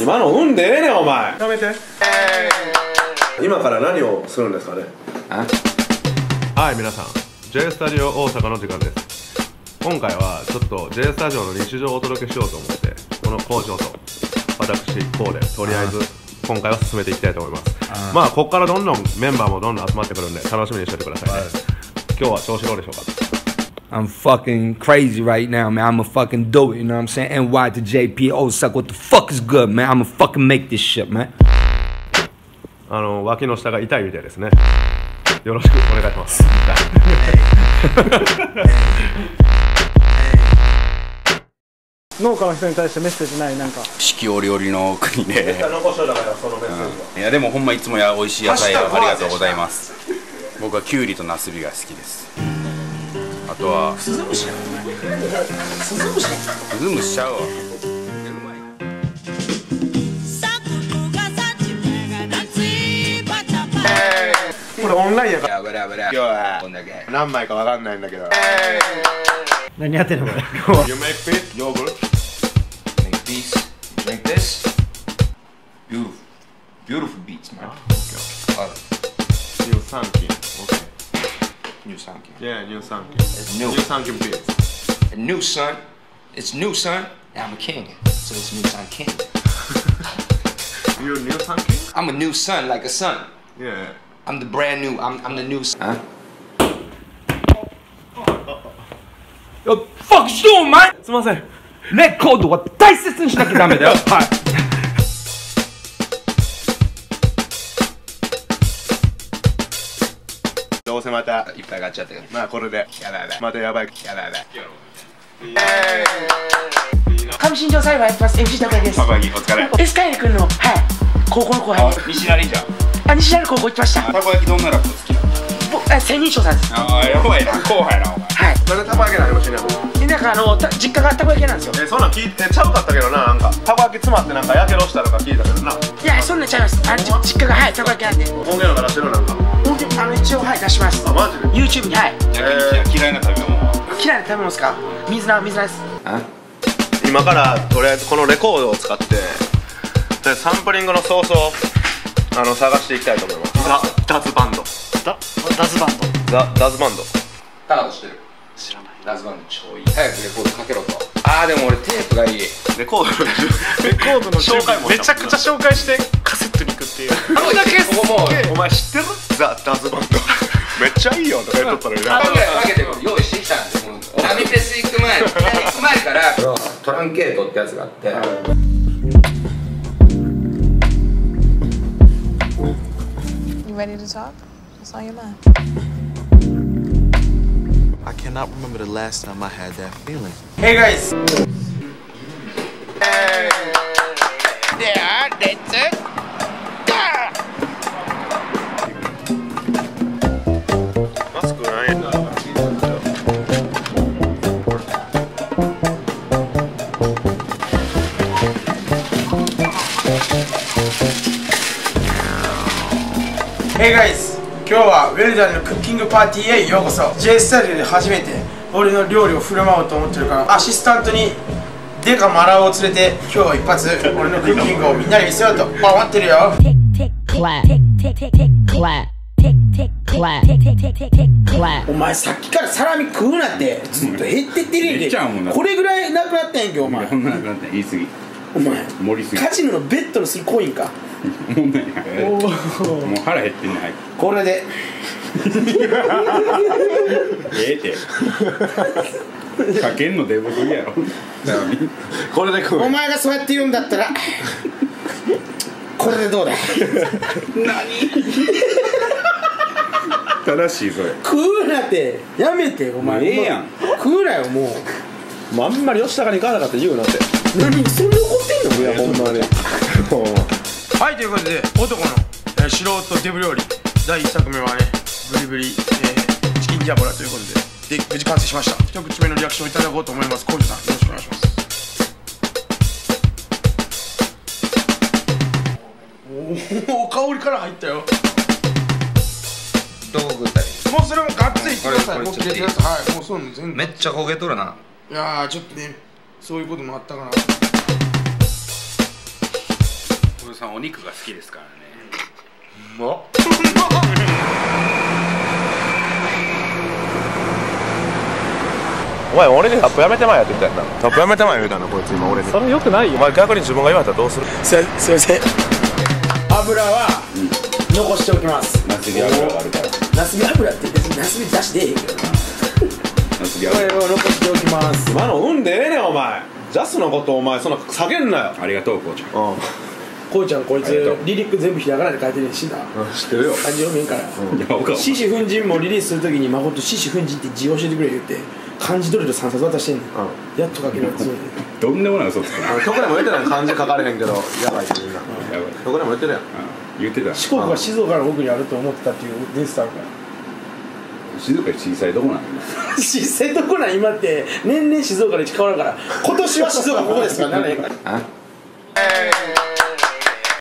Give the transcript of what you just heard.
今の運でええねんお前。やめて。今から何をするんですかね？はい皆さん。J スタジオ大阪の時間です。今回はちょっと J スタジオの日常をお届けしようと思ってこの工場と私こうでとりあえず今回は進めていきたいと思います。まあここからどんどんメンバーもどんどん集まってくるんで楽しみにしておいてくださいね、今日は調子どうでしょうか？I'm fucking crazy right now, man. I'ma fucking do it, you know what I'm saying? NY to JP Osaka, what the fuck is good, man? I'ma fucking make this shit, man. あの脇の下が痛いみたいですねよろしくお願いします農家の人に対してメッセージないなんか四季折々の国で残しといたからそのメッセージいやでもほんまいつもや美味しい野菜をありがとうございます僕はキュウリとナスビが好きですあとはスズムシやスズムシスズムシちゃうわこれオンラインやからやばらやばら今日はこんだけ何枚かわかんないんだけど何やってんのこれ You make fit yogurt Make peace drink this beautiful beautiful beats man New Sunkin Okay new something Yeah New Sunkin it's new New Sunkin beats a new son it's new son I'm a king so it's new son king You New Sunkin? I'm a new son like a son Yeah I'm the brand new I'm, I'm the new son huh? Yo, fuck you doing, man? すいませんレコードは大切にしなきゃダメだよ。はい。 せまた。いっぱい買っちゃったけど。まあこれで。やばいやばいまたやばい。やばいやばい上新庄裁判やってます MC 高木です。パパギお疲れ。エスカイレ君のはい。高校の後輩。で西成じゃん。あ西成高校行きました。たこ焼きどんなラップ好きなの？僕あ千人称さんです。ああやばいな。後輩なお前。はいなんでたこ焼きないのしねの？でなんかあのた実家がたこ焼き屋なんですよ。えそんなん聞いてちゃうかったけどななんか。たこ焼き詰まってなんかやけどしたとか聞いたけどな。いやそんなんちゃいます。あ実家がはいたこ焼きなんで。音源なんか出してるなんか。本当にあの一応はい出します。あマジで？YouTube にはい。嫌いな食べ物は？嫌いな食べ物ですか？水菜水菜です。今からとりあえずこのレコードを使ってでサンプリングのソースをあの探していきたいと思います。ザ・ダズバンド。ダダズバンド。ザ・ダズバンド。タカト知ってる知らない。ラズバンド超いい。早くレコードかけろと。ああでも俺テープがいい。レコードのレコードの紹介もめちゃくちゃ紹介してカセットに行くっていう。あんだけここもうお前知ってる？ザ・ダズバンド。めっちゃいいよ。とか言っとったのにな。半分ぐらいかけて用意してきたんでもうラミフェス行く前行く前からトランケートってやつがあって、You ready to talk? What's on your mind? I cannot remember the last time I had that feeling. Hey guys! Hey. There, that's it. Hey guys! 今日はウェルダンのクッキングパーティーへようこそ。J スタジオで初めて俺の料理を振る舞おうと思ってるからアシスタントにデカマラオを連れて今日は一発俺のクッキングをみんなに見せようと。思ってるよ.お前さっきからサラミ食うなって。ずっと減ってってるやんめっちゃもんなこれぐらいなくなったんやんけお前。こんななくなった言い過ぎお前盛りすぎ。カジノのベッドのするコインか？もうねもう腹減ってんねはい。これで。ええって。かけんのデブすぎやろ。これで食う。お前がそうやって言うんだったらこれでどうだ？正しいそれ食うなって。やめてお前。ええやん。食うなよもう。もうあんまり吉高に行かなかった言うなって。何そんってんの？いやほんまに。はいということで男の、えー素人デブ料理第1作目はねブリブリ、えーチキンジャボラということでで無事完成しました。一口目のリアクションいただこうと思います。コウジさんよろしくお願いします。おお香りから入ったよ。どう食ったり。もうそれもがっつりいってください。もう切れてくださいはいもうそういうの全部。めっちゃ焦げとるな。いやーちょっとねそういうこともあったかなさんお肉が好きですからね。お前俺にタップやめてまえやって言ったやんなタップやめてまえ言うたなこいつ今俺に。それよくないよ。お前逆に自分が言われたらどうする？すいません。油は残しておきます。ナスビ油があるから。ナスビ油って別にナスビ出してええけどな。これ油を残しておきます。今の運でええねんお前。ジャスのことお前そんな下げんなよ。ありがとうこうちゃん。うんこうちゃんこいつリリック全部ひらがなで書いてるしな知ってるよ。漢字読めんから。いや僕は獅子奮陣もリリースするときに誠獅子奮陣って字教えてくれ言って漢字ドリル3冊渡してんねん。やっと書けるやつ。どんでもない嘘つくな。あ曲でも言ってない漢字書かれへんけどやばいってみんな。やばい。曲でも言ってるやん。うん。言ってた。四国が静岡の奥にあると思ってたっていう伝説あるから。静岡小さいとこなんだ小さいとこなん今って年々静岡で変わるから。今年は静岡ここですからならへんからあ